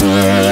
Yeah.